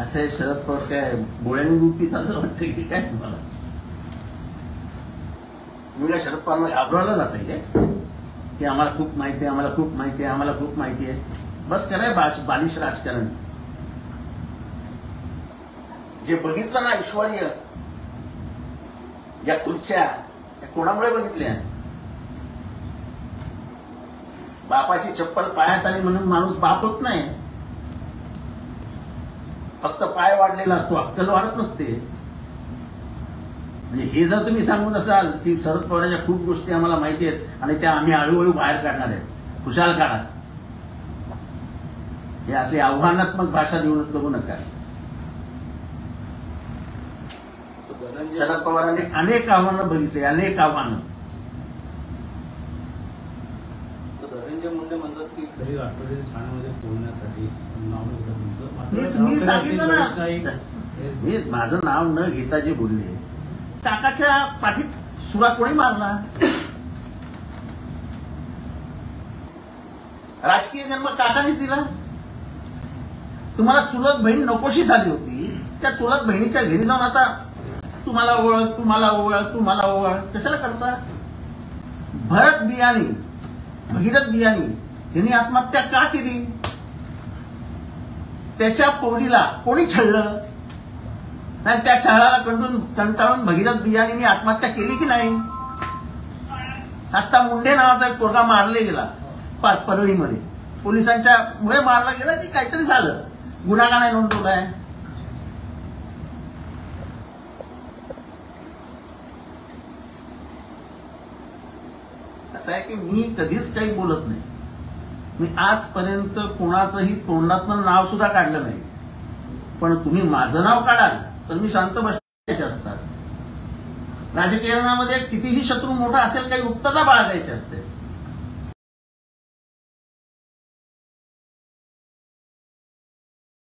असं आहे शरद पवार काय गोळ्यांनी असं वाटतं की काय तुम्हाला? तुम्ही शरद पवार घाबरवलं जात आहे काय? की आम्हाला खूप माहिती आहे आम्हाला खूप माहिती आहे आम्हाला खूप माहिती आहे. बस कराय बालिश राजकारण. जे बघितलं ना ऐश्वर्य या खुर्च्या या कोणामुळे बघितल्या? बापाची चप्पल पायात आली म्हणून माणूस बाप होत नाही. फक्त पाय वाढलेला असतो अक्कल वाढत नसते. म्हणजे हे जर तुम्ही सांगून असाल की शरद पवारांच्या खूप गोष्टी आम्हाला माहिती आहेत आणि त्या आम्ही हळूहळू बाहेर काढणार आहेत. खुशाल काढा. हे असली आव्हानात्मक भाषा देऊ देऊ नका. शरद पवारांनी अनेक आव्हानं बघितली अनेक आव्हानं. धनंजय मुंडे म्हणतात की तरी राष्ट्रवादी ठाण्यामध्ये पोहोचण्यासाठी मी सांगितलं ना मी माझं नाव न घेता जे बोलले. काकाच्या पाठीत सुरा कोणी मारला? राजकीय जन्म काकानेच दिला. तुम्हाला चुलत बहीण नकोशी झाली होती. त्या चुलत बहिणीच्या घरी जाऊन आता तुम्हाला ओळख तुम्हाला ओळख तुम्हाला ओळख. कशाला करता? भरत बियाणी भगीरथ बियाणी यांनी आत्महत्या का केली? त्याच्या पोरीला कोणी छळलं? नाही त्या छळाला कंटून कंटाळून भगीरथ बियाणीने आत्महत्या केली की नाही? आता मुंडे नावाचा एक पोरगा मारले गेला परळीमध्ये. पोलिसांच्या मुळे मारला गेला की काहीतरी झालं. गुन्हा का नाही नोंदवलाय असं आहे की मी कधीच काही बोलत नाही. मी आजपर्यंत कोणाचंही तोंडातनं नाव सुद्धा काढलं नाही. पण तुम्ही माझं नाव काढाल तर मी शांत बसायचे असतात. राजकारणामध्ये कितीही शत्रू मोठा असेल काही गुप्तता बाळगायची असते.